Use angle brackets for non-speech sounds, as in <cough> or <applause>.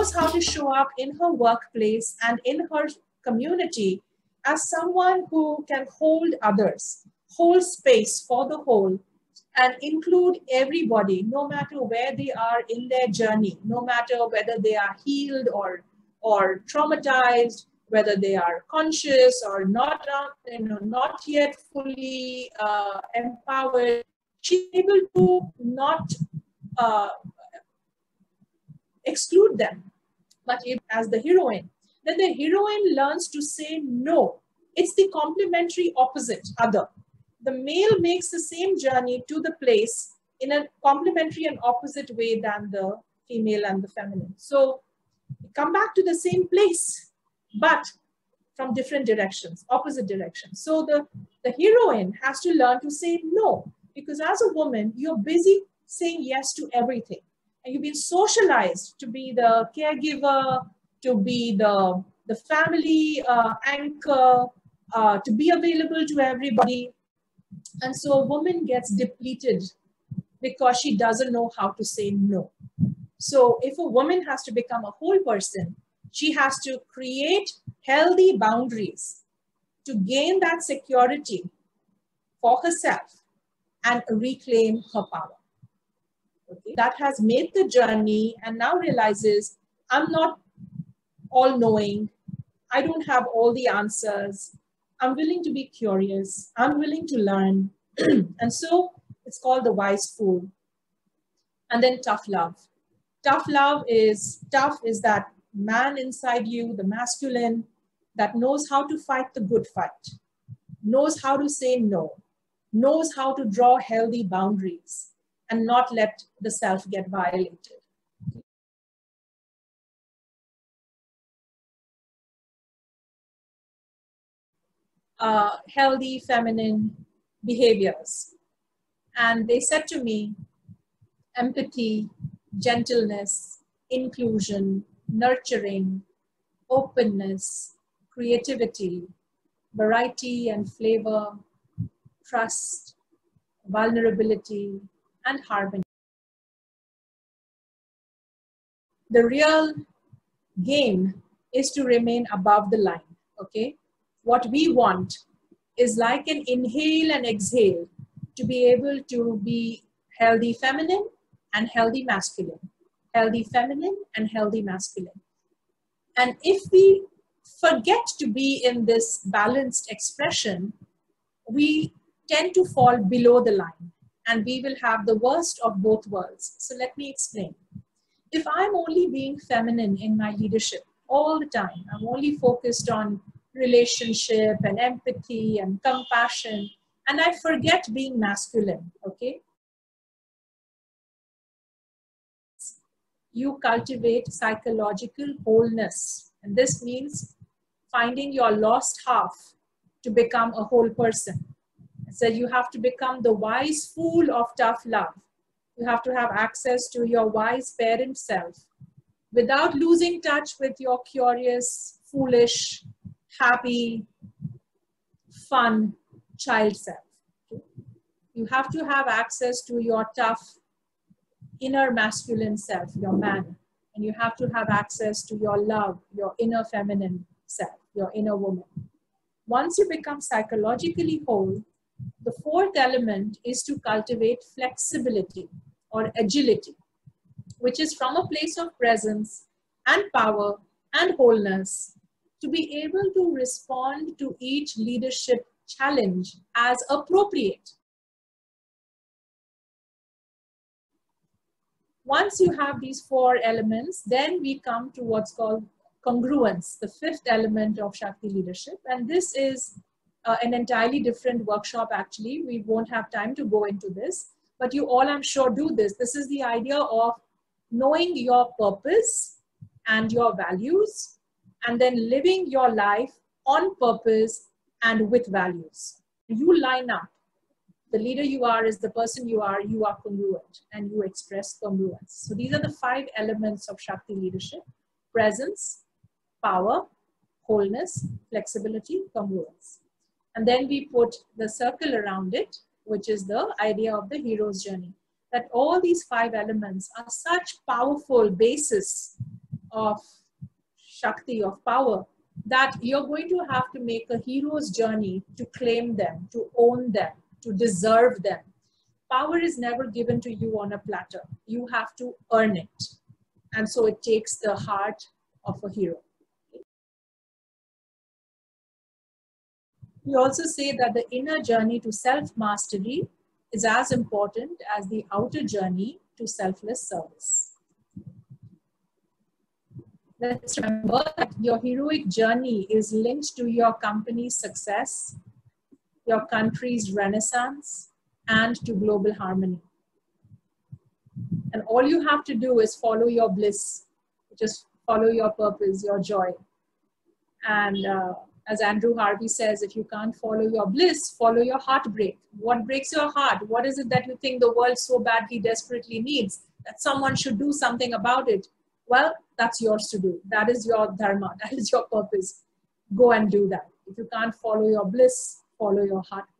knows how to show up in her workplace and in her community as someone who can hold others, hold space for the whole, and include everybody, no matter where they are in their journey, no matter whether they are healed or, or traumatized, whether they are conscious or not, you know, not yet fully uh, empowered, she's able to not uh, exclude them, but as the heroine. Then the heroine learns to say no. It's the complementary opposite, other. The male makes the same journey to the place in a complementary and opposite way than the female and the feminine. So come back to the same place, but from different directions, opposite directions. So the, the heroine has to learn to say no, because as a woman, you're busy saying yes to everything. And you've been socialized to be the caregiver, to be the, the family uh, anchor, uh, to be available to everybody. And so a woman gets depleted because she doesn't know how to say no. So if a woman has to become a whole person, she has to create healthy boundaries to gain that security for herself and reclaim her power. Okay? That has made the journey and now realizes I'm not all knowing. I don't have all the answers. I'm willing to be curious. I'm willing to learn. <clears throat> and so it's called the wise fool. And then tough love. Tough love is tough is that man inside you, the masculine, that knows how to fight the good fight, knows how to say no, knows how to draw healthy boundaries and not let the self get violated. Uh, healthy feminine behaviors. And they said to me, empathy, gentleness, inclusion, nurturing, openness, creativity, variety and flavor, trust, vulnerability, and harmony. The real game is to remain above the line, okay? What we want is like an inhale and exhale to be able to be healthy feminine and healthy masculine, healthy feminine and healthy masculine. And if we forget to be in this balanced expression, we tend to fall below the line and we will have the worst of both worlds. So let me explain. If I'm only being feminine in my leadership all the time, I'm only focused on relationship and empathy and compassion, and I forget being masculine, okay? You cultivate psychological wholeness. And this means finding your lost half to become a whole person. So you have to become the wise fool of tough love. You have to have access to your wise parent self without losing touch with your curious, foolish, happy, fun child self. You have to have access to your tough inner masculine self, your man. And you have to have access to your love, your inner feminine self, your inner woman. Once you become psychologically whole, the fourth element is to cultivate flexibility or agility, which is from a place of presence and power and wholeness to be able to respond to each leadership challenge as appropriate. Once you have these four elements, then we come to what's called congruence, the fifth element of Shakti leadership. And this is uh, an entirely different workshop actually. We won't have time to go into this, but you all I'm sure do this. This is the idea of knowing your purpose and your values and then living your life on purpose and with values. You line up. The leader you are is the person you are, you are congruent and you express congruence. So these are the five elements of Shakti leadership presence, power, wholeness, flexibility, congruence. And then we put the circle around it, which is the idea of the hero's journey. That all these five elements are such powerful basis of Shakti, of power, that you're going to have to make a hero's journey to claim them, to own them, to deserve them. Power is never given to you on a platter. You have to earn it. And so it takes the heart of a hero. We also say that the inner journey to self mastery is as important as the outer journey to selfless service. Let's remember that your heroic journey is linked to your company's success, your country's renaissance, and to global harmony. And all you have to do is follow your bliss, just follow your purpose, your joy. And uh, as Andrew Harvey says, if you can't follow your bliss, follow your heartbreak. What breaks your heart? What is it that you think the world so badly, desperately needs that someone should do something about it? Well, that's yours to do. That is your dharma. <laughs> That is your purpose. Go and do that. If you can't follow your bliss, follow your heartbreak.